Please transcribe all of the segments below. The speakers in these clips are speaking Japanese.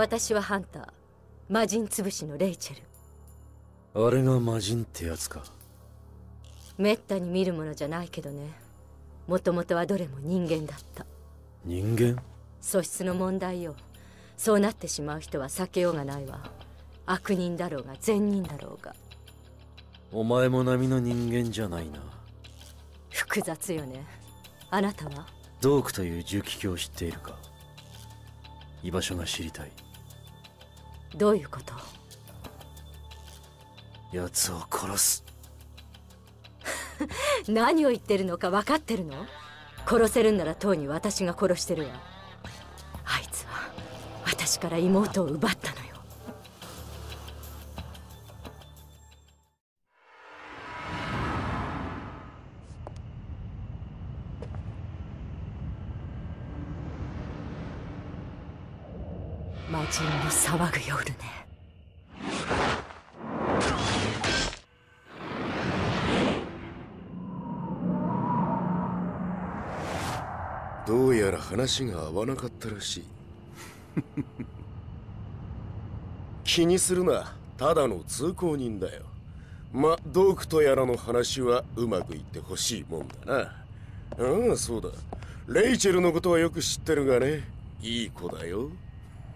私はハンター魔人潰しのレイチェル。あれが魔人ってやつか。めったに見るものじゃないけどね。もともとはどれも人間だった。人間？素質の問題よ。そうなってしまう人は避けようがないわ。悪人だろうが善人だろうが。お前も並の人間じゃないな。複雑よね。あなたは？ドークという重機卿を知っているか？居場所が知りたいどういうこと？奴を殺す。何を言ってるのか分かってるの？殺せるんならとうに私が殺してるわ。あいつは私から妹を奪った魔人の騒ぐ夜ね。どうやら話が合わなかったらしい。気にするな。ただの通行人だよ。まドークとやらの話はうまくいってほしいもんだな。ああそうだ。レイチェルのことはよく知ってるがねいい子だよ「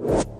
you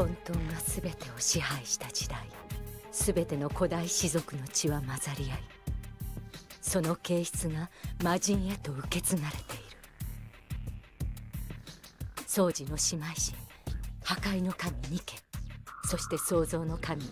混沌が全てを支配した時代。全ての古代氏族の血は混ざり合いその形質が魔人へと受け継がれている。掃除の姉妹神破壊の神ニケそして創造の神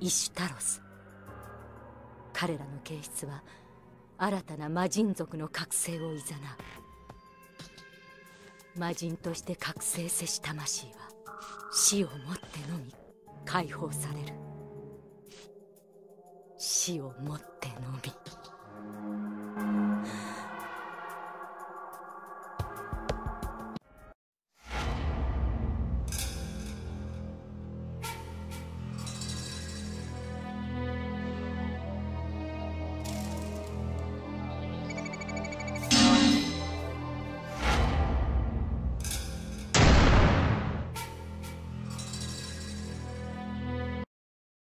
イシュタロス。彼らの形質は新たな魔人族の覚醒をいざなう。魔人として覚醒せし魂は死をもってのみ解放される。死をもってのみ。